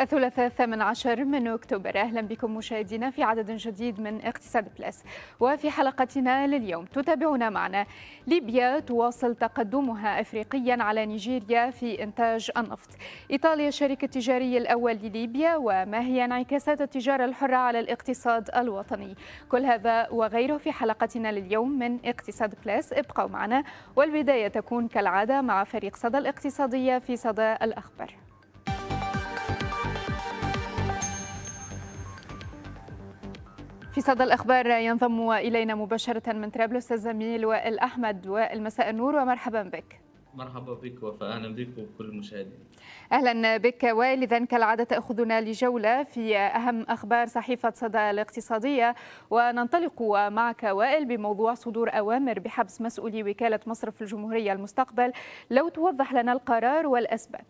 الثلاثاء الثامن عشر من أكتوبر. أهلا بكم مشاهدينا في عدد جديد من اقتصاد plus وفي حلقتنا لليوم تتابعون معنا. ليبيا تواصل تقدمها أفريقيا على نيجيريا في إنتاج النفط. إيطاليا الشريك التجاري الأول لليبيا وما هي انعكاسات التجارة الحرة على الاقتصاد الوطني؟ كل هذا وغيره في حلقتنا لليوم من اقتصاد plus ابقوا معنا والبداية تكون كالعادة مع فريق صدى الاقتصادية في صدى الأخبار. في صدى الأخبار ينضم إلينا مباشرة من طرابلس الزميل وائل أحمد. وائل مساء النور ومرحبا بك. مرحبا بك وفاء أهلا بك وكل المشاهدين. أهلا بك وائل اذا كالعادة تأخذنا لجولة في أهم أخبار صحيفة صدى الاقتصادية. وننطلق معك وائل بموضوع صدور أوامر بحبس مسؤولي وكالة مصرف الجمهورية المستقبل. لو توضح لنا القرار والأسباب.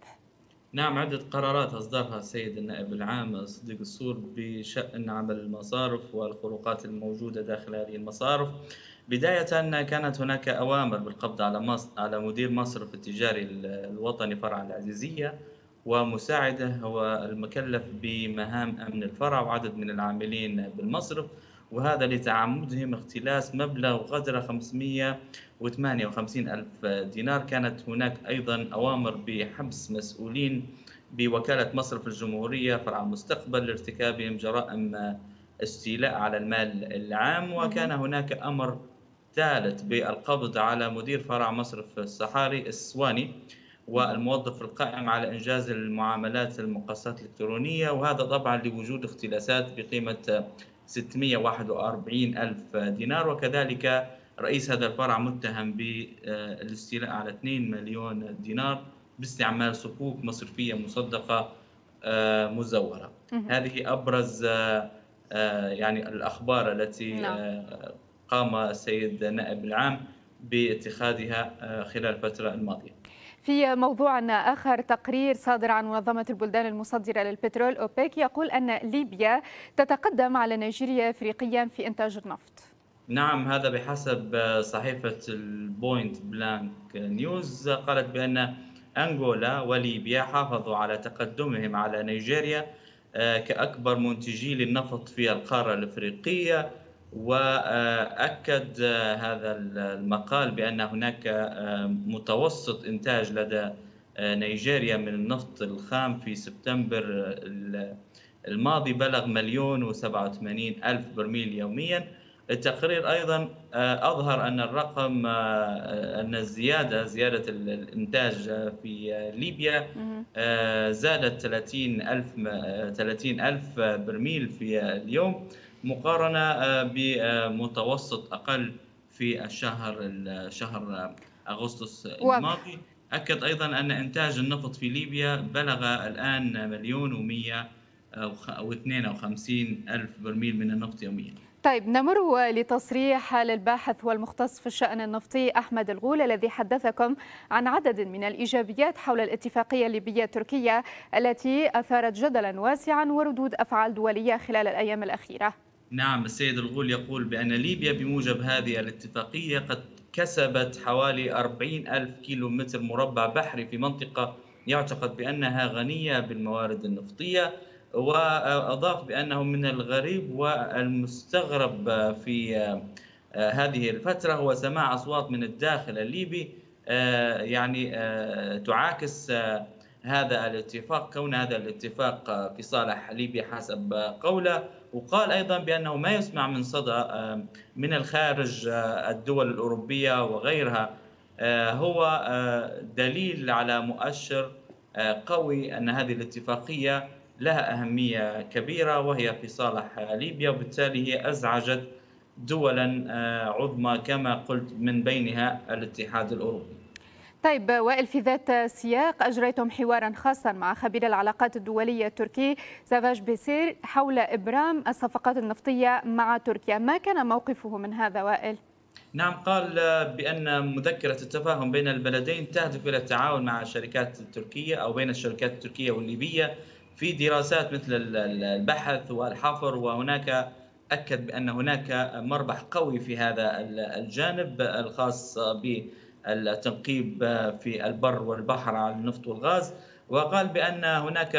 نعم عدة قرارات أصدرها السيد النائب العام صديق السور بشأن عمل المصارف والخروقات الموجودة داخل هذه المصارف. بداية كانت هناك أوامر بالقبض على على مدير مصرف التجاري الوطني فرع العزيزية ومساعده هو المكلف بمهام أمن الفرع وعدد من العاملين بالمصرف. وهذا لتعمدهم اختلاس مبلغ قدره 558 ألف دينار. كانت هناك أيضا أوامر بحبس مسؤولين بوكالة مصرف الجمهورية فرع المستقبل لارتكابهم جرائم استيلاء على المال العام. وكان هناك أمر ثالث بالقبض على مدير فرع مصرف الصحاري السواني والموظف القائم على إنجاز المعاملات المقاصات الإلكترونية. وهذا طبعا لوجود اختلاسات بقيمة 641 ألف دينار وكذلك رئيس هذا الفرع متهم بالاستيلاء على 2 مليون دينار باستعمال صكوك مصرفية مصدقة آه، مزورة. هذه أبرز آه، آه، يعني الأخبار التي نعم. قام السيد نائب العام باتخاذها خلال الفترة الماضية. في موضوع آخر تقرير صادر عن منظمة البلدان المصدرة للبترول أوبيك يقول أن ليبيا تتقدم على نيجيريا أفريقيا في إنتاج النفط. نعم هذا بحسب صحيفة البوينت بلانك نيوز قالت بأن أنغولا وليبيا حافظوا على تقدمهم على نيجيريا آه، كأكبر منتجي للنفط في القارة الأفريقية. وأكد هذا المقال بأن هناك متوسط إنتاج لدى نيجيريا من النفط الخام في سبتمبر الماضي بلغ مليون وسبعة وثمانين ألف برميل يوميا. التقرير أيضا أظهر أن الرقم أن الزيادة زيادة الإنتاج في ليبيا زادت 30 ألف 30 ألف برميل في اليوم. مقارنة آه، بمتوسط أقل في الشهر شهر أغسطس الماضي. أكد أيضا أن إنتاج النفط في ليبيا بلغ الآن مليون ومية واثنين وخمسين ألف برميل من النفط يوميا. طيب نمر لتصريح للباحث والمختص في الشأن النفطي أحمد الغول الذي حدثكم عن عدد من الإيجابيات حول الاتفاقية الليبية التركية التي أثارت جدلا واسعا وردود أفعال دولية خلال الأيام الأخيرة. نعم السيد الغول يقول بأن ليبيا بموجب هذه الاتفاقية قد كسبت حوالي 40 ألف كيلو متر مربع بحري في منطقة يعتقد بأنها غنية بالموارد النفطية وأضاف بأنه من الغريب والمستغرب في هذه الفترة هو سماع أصوات من الداخل الليبي يعني تعاكس هذا الاتفاق كون هذا الاتفاق في صالح ليبيا حسب قوله. وقال أيضا بأنه ما يسمع من صدى من الخارج الدول الأوروبية وغيرها هو دليل على مؤشر قوي أن هذه الاتفاقية لها أهمية كبيرة وهي في صالح ليبيا وبالتالي هي أزعجت دولا عظمى كما قلت من بينها الاتحاد الأوروبي. طيب وائل في ذات سياق أجريتم حوارا خاصا مع خبير العلاقات الدولية التركي زافاج بيسير حول إبرام الصفقات النفطية مع تركيا ما كان موقفه من هذا وائل؟ نعم قال بأن مذكرة التفاهم بين البلدين تهدف إلى التعاون مع الشركات التركية أو بين الشركات التركية والليبية في دراسات مثل البحث والحفر وهناك أكد بأن هناك مربح قوي في هذا الجانب الخاص ب التنقيب في البر والبحر على النفط والغاز وقال بأن هناك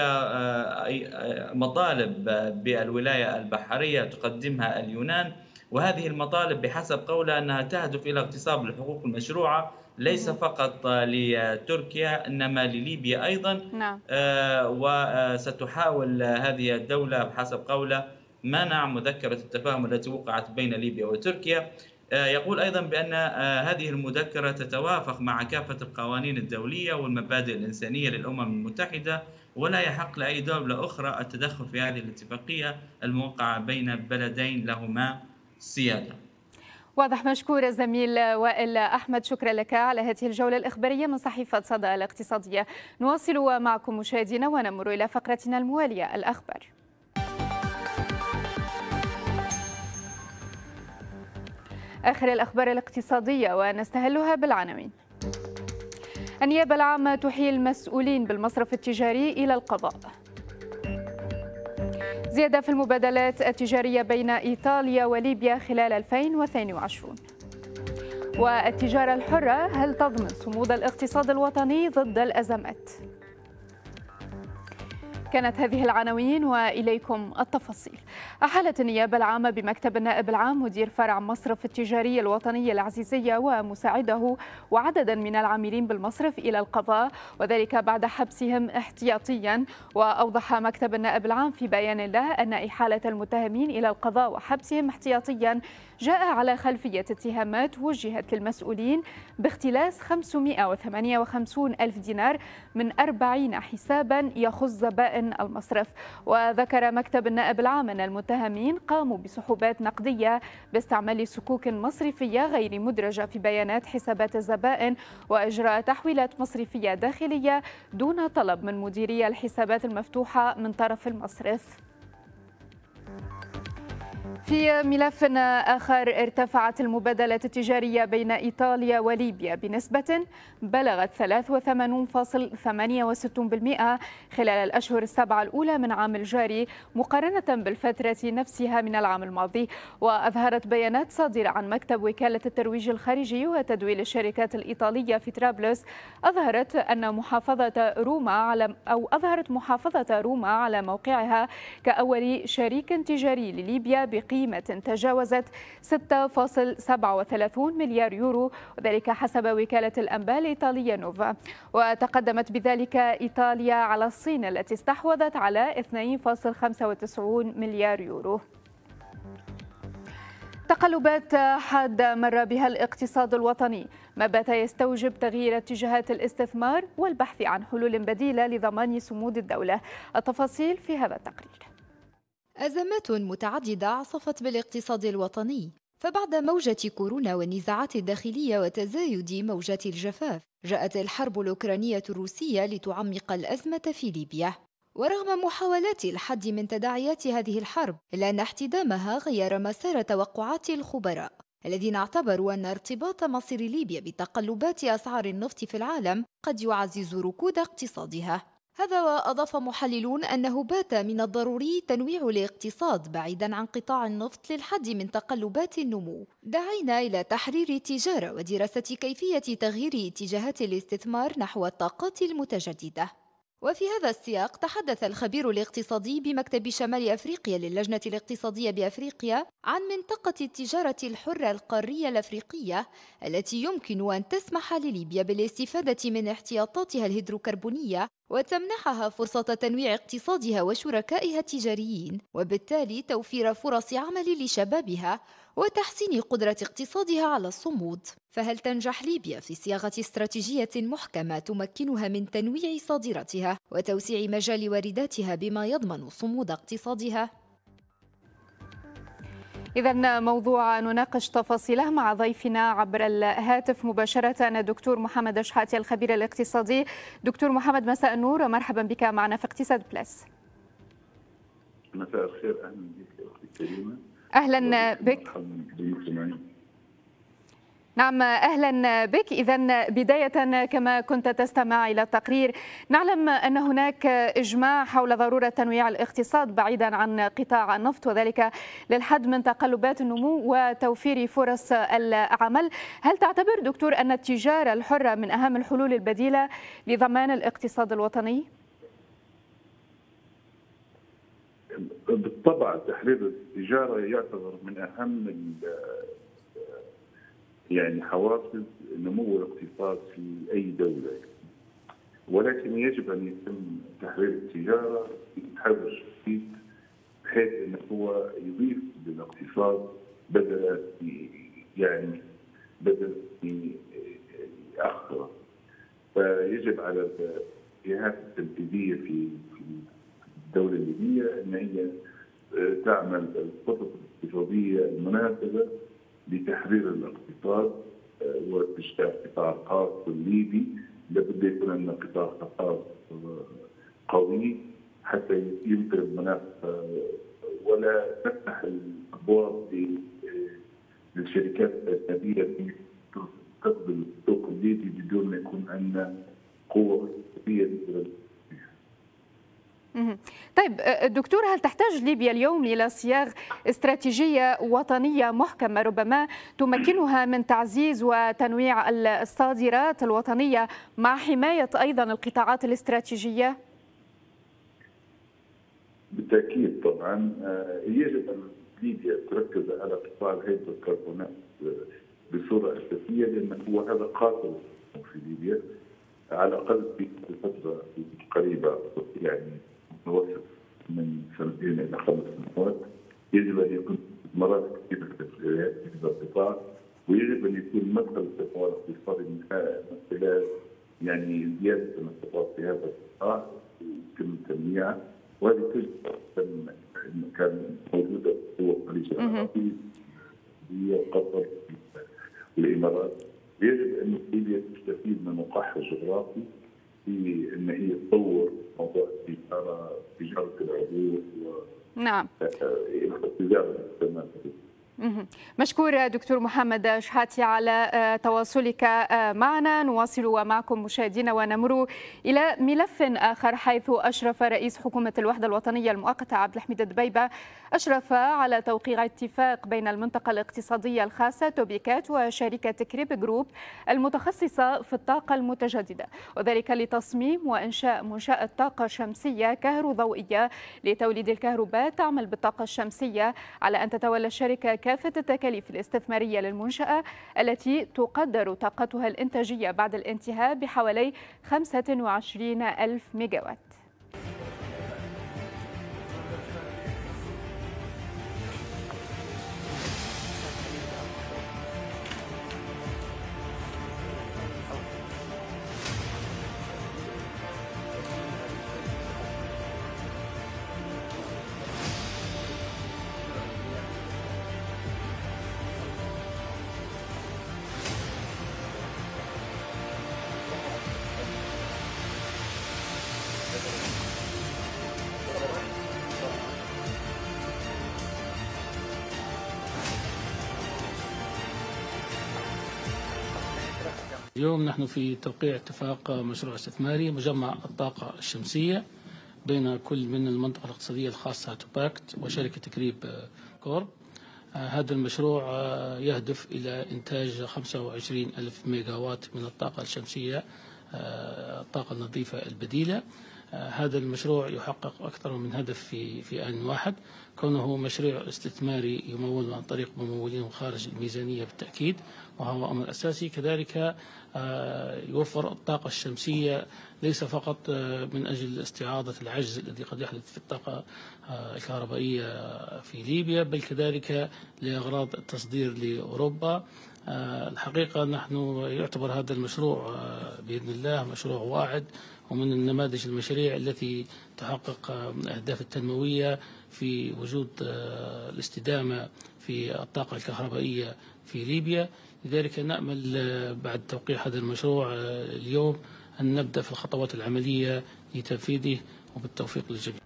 مطالب بالولاية البحرية تقدمها اليونان وهذه المطالب بحسب قوله أنها تهدف إلى اغتصاب الحقوق المشروعة ليس فقط لتركيا إنما لليبيا أيضا. نعم. آه وستحاول هذه الدولة بحسب قوله منع مذكرة التفاهم التي وقعت بين ليبيا وتركيا. آه يقول أيضا بأن آه هذه المذكرة تتوافق مع كافة القوانين الدولية والمبادئ الإنسانية للأمم المتحدة ولا يحق لأي دولة أخرى التدخل في هذه الاتفاقية الموقعة بين بلدين لهما سيادة. واضح مشكور الزميل وائل أحمد شكرا لك على هذه الجولة الإخبارية من صحيفة صدى الاقتصادية. نواصل معكم مشاهدينا ونمر إلى فقرتنا الموالية الأخبار. آخر الأخبار الاقتصادية ونستهلها بالعناوين. النيابة العامة تحيل مسؤولين بالمصرف التجاري إلى القضاء. زيادة في المبادلات التجارية بين إيطاليا وليبيا خلال 2022 والتجارة الحرة هل تضمن صمود الاقتصاد الوطني ضد الأزمات؟ كانت هذه العناوين وإليكم التفاصيل. أحالت النيابة العامة بمكتب النائب العام مدير فرع مصرف التجاري الوطني العزيزيه ومساعده وعددا من العاملين بالمصرف إلى القضاء وذلك بعد حبسهم احتياطيا وأوضح مكتب النائب العام في بيان له أن إحالة المتهمين إلى القضاء وحبسهم احتياطيا جاء على خلفية اتهامات وجهت للمسؤولين باختلاس 558 ألف دينار من 40 حسابا يخص زبائن المصرف. وذكر مكتب النائب العام أن المتهمين قاموا بسحوبات نقدية باستعمال سكوك مصرفية غير مدرجة في بيانات حسابات الزبائن وإجراء تحويلات مصرفية داخلية دون طلب من مديري الحسابات المفتوحة من طرف المصرف. في ملف آخر ارتفعت المبادلات التجارية بين إيطاليا وليبيا بنسبة بلغت 83.68% خلال الأشهر السبعة الأولى من عام الجاري مقارنة بالفترة نفسها من العام الماضي. وأظهرت بيانات صادرة عن مكتب وكالة الترويج الخارجي وتدويل الشركات الإيطالية في طرابلس أظهرت أن محافظة روما على أو أظهرت محافظة روما على موقعها كأول شريك تجاري لليبيا بقيمة قيمة تجاوزت 6.37 مليار يورو وذلك حسب وكالة الأنباء الإيطالية نوفا. وتقدمت بذلك إيطاليا على الصين التي استحوذت على 2.95 مليار يورو. تقلبات حادة مر بها الاقتصاد الوطني. ما بات يستوجب تغيير اتجاهات الاستثمار والبحث عن حلول بديلة لضمان صمود الدولة. التفاصيل في هذا التقرير. أزمات متعددة عصفت بالاقتصاد الوطني فبعد موجة كورونا والنزاعات الداخلية وتزايد موجات الجفاف جاءت الحرب الأوكرانية الروسية لتعمق الأزمة في ليبيا. ورغم محاولات الحد من تداعيات هذه الحرب إلا أن احتدامها غير مسار توقعات الخبراء الذين اعتبروا أن ارتباط مصير ليبيا بتقلبات أسعار النفط في العالم قد يعزز ركود اقتصادها. هذا وأضاف محللون أنه بات من الضروري تنويع الاقتصاد بعيدا عن قطاع النفط للحد من تقلبات النمو. دعينا إلى تحرير التجارة ودراسة كيفية تغيير اتجاهات الاستثمار نحو الطاقات المتجددة. وفي هذا السياق تحدث الخبير الاقتصادي بمكتب شمال أفريقيا للجنة الاقتصادية بأفريقيا عن منطقة التجارة الحرة القارية الأفريقية التي يمكن أن تسمح لليبيا بالاستفادة من احتياطاتها الهيدروكربونية وتمنحها فرصة تنويع اقتصادها وشركائها التجاريين وبالتالي توفير فرص عمل لشبابها وتحسين قدرة اقتصادها على الصمود. فهل تنجح ليبيا في صياغة استراتيجية محكمة تمكنها من تنويع صادراتها وتوسيع مجال وارداتها بما يضمن صمود اقتصادها؟ إذا موضوع نناقش تفاصيله مع ضيفنا عبر الهاتف مباشرة الدكتور محمد أشحاتي الخبير الاقتصادي. دكتور محمد مساء النور ومرحبا بك معنا في اقتصاد بلس مساء الخير أهلا بك أختي الكريمة أهلا بك. نعم أهلا بك. اذا بداية كما كنت تستمع إلى التقرير نعلم أن هناك إجماع حول ضرورة تنويع الاقتصاد بعيدا عن قطاع النفط وذلك للحد من تقلبات النمو وتوفير فرص العمل. هل تعتبر دكتور أن التجارة الحرة من أهم الحلول البديلة لضمان الاقتصاد الوطني؟ بالطبع تحرير التجارة يعتبر من أهم يعني حوافز نمو الاقتصاد في أي دولة. ولكن يجب أن يتم تحرير التجارة بتحرر جديد بحيث انه هو يضيف للاقتصاد بدل يعني بدل يأخره فيجب على الجهات التنفيذية في الدولة الليبية إن هي تعمل الخطط الاقتصادية المناسبة لتحرير الاقتصاد آه، وانتشار القطاع الخاص الليبي لابد يكون عندنا قطاع خاص قوي حتى يمكن المنافسه ولا نفتح الابواب للشركات الاجنبيه في تستقبل السوق الليبي بدون ما يكون عندنا قوة اقتصاديه طيب دكتور هل تحتاج ليبيا اليوم إلى صياغ استراتيجية وطنية محكمة ربما تمكنها من تعزيز وتنويع الصادرات الوطنية مع حماية أيضا القطاعات الاستراتيجية؟ بالتأكيد طبعا يجب أن ليبيا تركز على قطاع الهيدروكربونات بصورة أساسية لأن هو هذا قاتل في ليبيا على الأقل في الفترة القريبه يعني متوسط من سنتين إلى خمس سنوات. يجب أن يكون استثمارات كثيره في هذا القطاع ويجب أن يكون مدخل الاستثمار الاقتصادي من خلال يعني زيادة الاستثمار في هذا القطاع يتم تنميعه وهذه تجد كان موجودة في الخليج العربي هي قطر والامارات يجب أن ليبيا تستفيد من موقعها الجغرافي. في إن هي تطور موضوع التجارة تجارة العبور و نعم. تجاره مشكور دكتور محمد شحاتي على آه، تواصلك آه، معنا. نواصل ومعكم مشاهدينا ونمر إلى ملف آخر حيث أشرف رئيس حكومة الوحدة الوطنية المؤقتة عبد الحميد الدبيبة أشرف على توقيع اتفاق بين المنطقة الاقتصادية الخاصة توبيكات وشركة كريب جروب المتخصصة في الطاقة المتجددة وذلك لتصميم وإنشاء منشأة طاقة شمسية كهروضوئية لتوليد الكهرباء تعمل بالطاقة الشمسية على أن تتولى الشركة كافة التكاليف الاستثمارية للمنشأة التي تقدر طاقتها الإنتاجية بعد الانتهاء بحوالي 25 ألف ميجاوات. اليوم نحن في توقيع اتفاق مشروع استثماري مجمع الطاقة الشمسية بين كل من المنطقة الاقتصادية الخاصة توباكت وشركة تكريب كورب. هذا المشروع يهدف إلى إنتاج 25 ألف ميجا وات من الطاقة الشمسية الطاقة النظيفة البديلة. هذا المشروع يحقق أكثر من هدف في آن واحد. كونه مشروع استثماري يمول عن طريق ممولين خارج الميزانية بالتأكيد وهو أمر أساسي. كذلك آه، يوفر الطاقة الشمسية ليس فقط آه، من أجل استعاضة العجز الذي قد يحدث في الطاقة آه، الكهربائية في ليبيا بل كذلك لأغراض التصدير لأوروبا. الحقيقة نحن يعتبر هذا المشروع بإذن الله مشروع واعد. ومن النماذج المشاريع التي تحقق أهداف التنموية في وجود الاستدامة في الطاقة الكهربائية في ليبيا. لذلك نأمل بعد توقيع هذا المشروع اليوم أن نبدأ في الخطوات العملية لتنفيذه وبالتوفيق للجميع.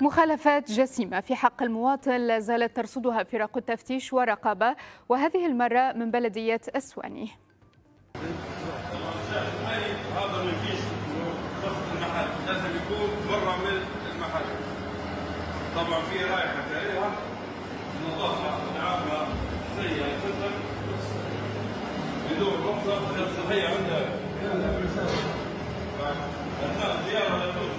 مخالفات جسيمة في حق المواطن لا زالت ترصدها فرق التفتيش والرقابة وهذه المرة من بلدية أسواني هذا ما يجيش المحل لازم يكون برا من المحل طبعا في رائحة كريهة نظافة عامة سيئة جدا. بدون رخصة صحية عندها. أثناء الزيارة لدور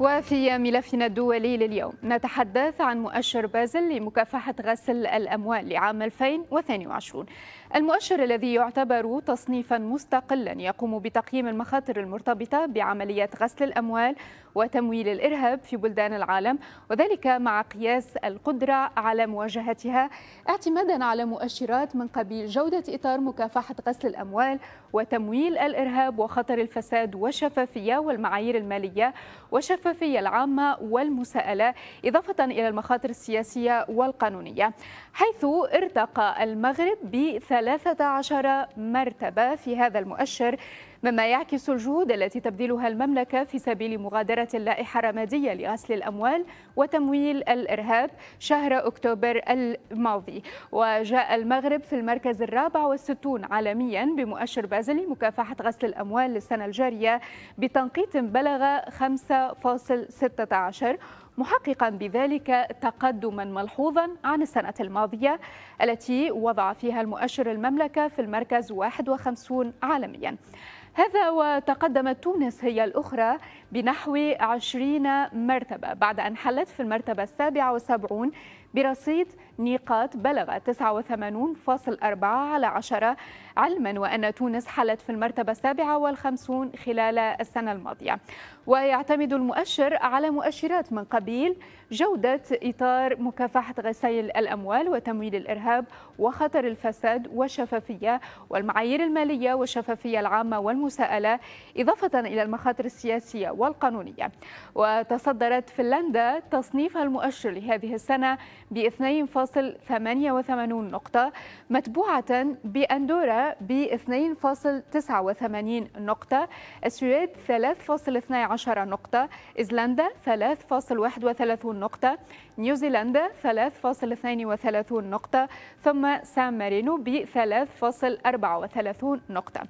وفي ملفنا الدولي لليوم. نتحدث عن مؤشر بازل لمكافحة غسل الأموال لعام 2022 المؤشر الذي يعتبر تصنيفا مستقلا يقوم بتقييم المخاطر المرتبطة بعمليات غسل الأموال وتمويل الإرهاب في بلدان العالم وذلك مع قياس القدرة على مواجهتها. اعتمادا على مؤشرات من قبيل جودة إطار مكافحة غسل الأموال وتمويل الإرهاب وخطر الفساد والشفافية والمعايير المالية والشفافية العامة والمساءلة إضافة إلى المخاطر السياسية والقانونية حيث ارتقى المغرب ب 13 مرتبة في هذا المؤشر مما يعكس الجهود التي تبذلها المملكة في سبيل مغادرة اللائحة الرمادية لغسل الأموال وتمويل الإرهاب شهر أكتوبر الماضي. وجاء المغرب في المركز الرابع والستون عالميا بمؤشر بازل لمكافحة غسل الأموال للسنة الجارية بتنقيط بلغ 5.16 محققا بذلك تقدما ملحوظا عن السنة الماضية التي وضع فيها المؤشر المملكة في المركز 51 عالميا. هذا وتقدمت تونس هي الأخرى بنحو 20 مرتبة بعد أن حلت في المرتبة السابعة والسبعون برصيد نقاط بلغ 89.4 على 10 علما وأن تونس حلت في المرتبة السابعة والخمسون خلال السنة الماضية. ويعتمد المؤشر على مؤشرات من قبيل جودة إطار مكافحة غسيل الأموال وتمويل الإرهاب وخطر الفساد والشفافية والمعايير المالية والشفافية العامة والمساءلة إضافة إلى المخاطر السياسية والقانونية. وتصدرت فنلندا تصنيفها المؤشر لهذه السنة ب 2.88 نقطة متبوعة بأندورا ب 2.89 نقطة السويد 3.12 نقطة إيسلندا 3.31 نقطة نيوزيلندا 3.32 نقطة ثم سان مارينو ب 3.34 نقطة.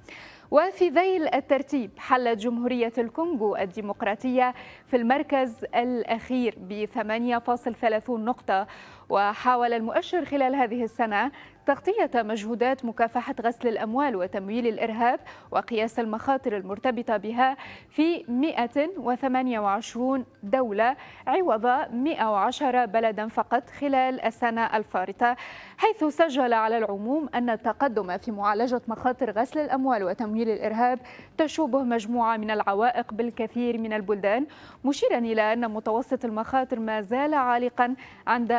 وفي ذيل الترتيب حلت جمهورية الكونغو الديمقراطية في المركز الأخير ب 8.30 نقطة. وحاول المؤشر خلال هذه السنة تغطية مجهودات مكافحة غسل الأموال وتمويل الإرهاب وقياس المخاطر المرتبطة بها في 128 دولة عوض 110 بلدا فقط خلال السنة الفارطة حيث سجل على العموم أن التقدم في معالجة مخاطر غسل الأموال وتمويل الإرهاب تشوبه مجموعة من العوائق بالكثير من البلدان مشيرا إلى أن متوسط المخاطر ما زال عالقا عند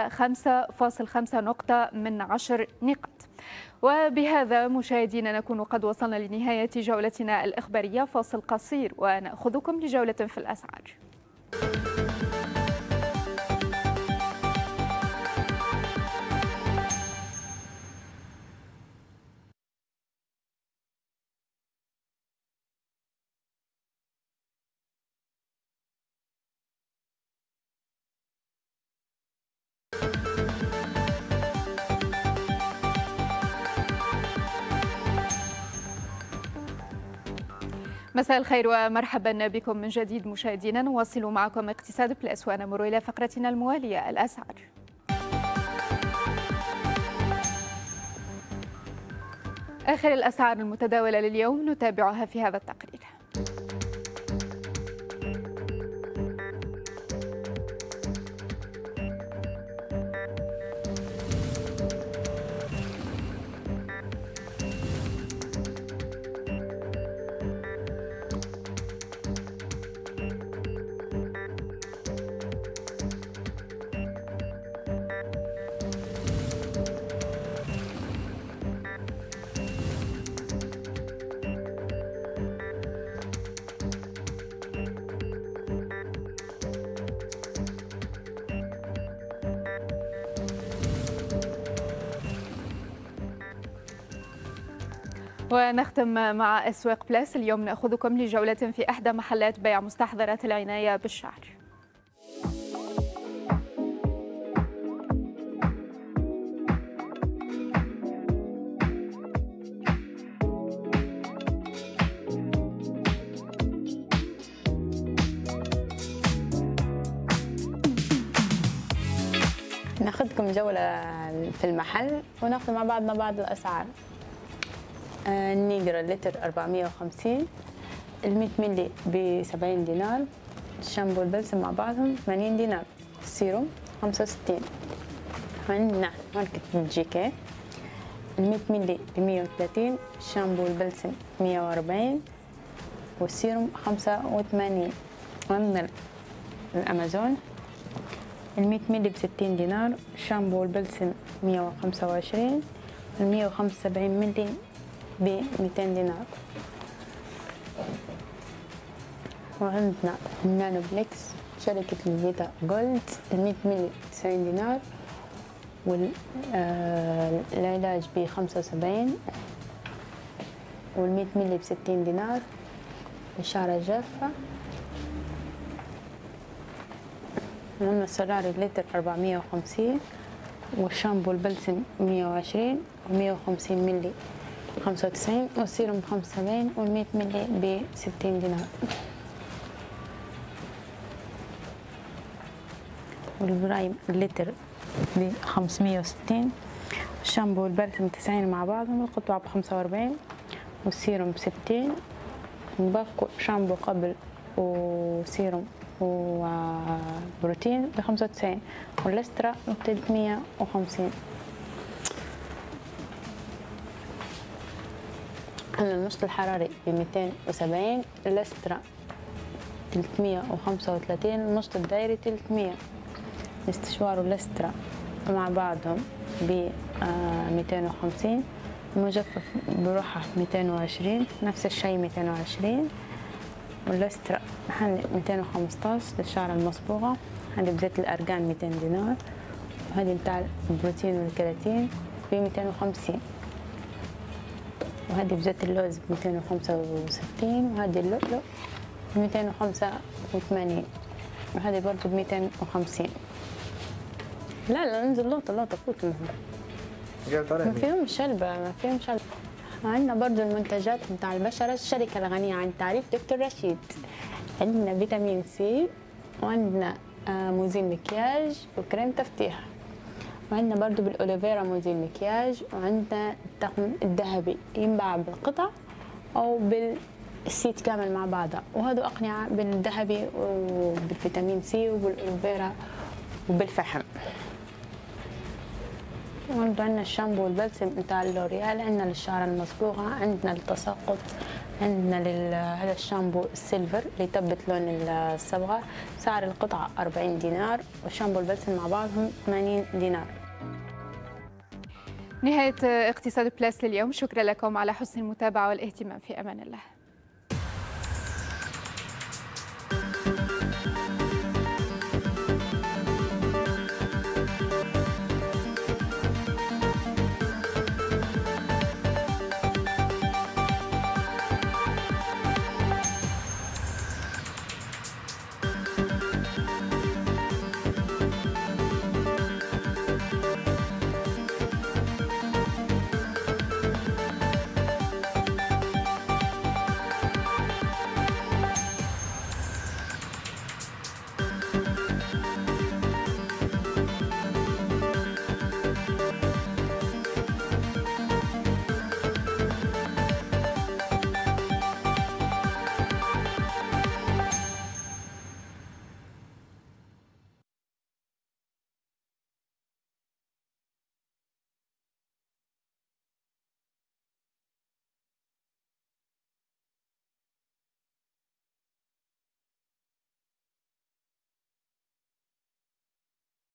5.5 نقطة من 10 نقاط. وبهذا مشاهدينا نكون قد وصلنا لنهاية جولتنا الإخبارية فاصل قصير ونأخذكم لجولة في الأسعار. مساء الخير ومرحبا بكم من جديد مشاهدينا. نواصل معكم اقتصاد بلس ونمر إلى فقرتنا الموالية الأسعار. آخر الأسعار المتداولة لليوم نتابعها في هذا التقرير. ونختم مع أسواق بلاس. اليوم نأخذكم لجولة في إحدى محلات بيع مستحضرات العناية بالشعر. نأخذكم جولة في المحل وناخذ مع بعضنا بعض الأسعار. النيجرا اللتر 450 ال 100 ملي ب 70 دينار الشامبو البلسم مع بعضهم 80 دينار السيروم 65 عندنا ماركة GK ال 100 ملي ب 130 الشامبو البلسم 140 والسيروم 85 عندنا الأمازون المية ملي بستين دينار الشامبو والبلسم مية وخمسة وعشرين المية ملي بميتين دينار. وعندنا النانو بليكس شركة الفيتا جولد المية ملي تسعين دينار والعلاج بخمسة وسبعين والمية ملي بستين دينار الشعرة الجافة عندنا السولاري اللتر 450 والشامبو البلسم 120 و150 ملي 95 والسيروم 75 وال100 ملي ب 60 دينار. والبرايم اللتر ب 560 الشامبو والبلسم 90 مع بعضهم القطعة ب 45 والسيروم ب 60 باكو شامبو قبل وسيروم وبروتين ب 95 والأسترا ب 350 عندنا النشط الحراري ب 270 الأسترا 335 النشط الدائري 300 الاستشوار والاسترا مع بعضهم ب 250 المجفف بروحه 220 نفس الشيء 220 والأسترا هني 215 للشعر المصبوغة هذه بزيت الأرجان 200 دينار وهذه بتاع البروتين والكراتين ب 250 وهذه بزيت اللوز ب 265 وهذه اللؤلؤ ب 285 وهذه برضه ب 250 لا لا انزل لقطة لقطة فوت ما فيهم شلبة ما فيهم شلبة. عندنا برضو المنتجات بتاع البشرة الشركة الغنية عن التعريف دكتور رشيد. عندنا فيتامين سي وعندنا آه، مزيل مكياج وكريم تفتيح. وعندنا برضو بالألوفيرا مزيل مكياج وعندنا الطقم الذهبي ينباع بالقطع أو بال set كامل مع بعضها وهذا أقنعة بالذهبي وبالفيتامين سي وبالألوفيرا وبالفحم. وعندنا الشامبو والبلسم بتاع اللوريال عندنا للشعر المصبوغة عندنا التساقط عندنا هذا الشامبو ال silver اللي يثبت لون الصبغة. سعر القطعة 40 دينار والشامبو البلسم مع بعضهم 80 دينار. نهاية اقتصاد plus لليوم. شكرا لكم على حسن المتابعة والاهتمام. في أمان الله.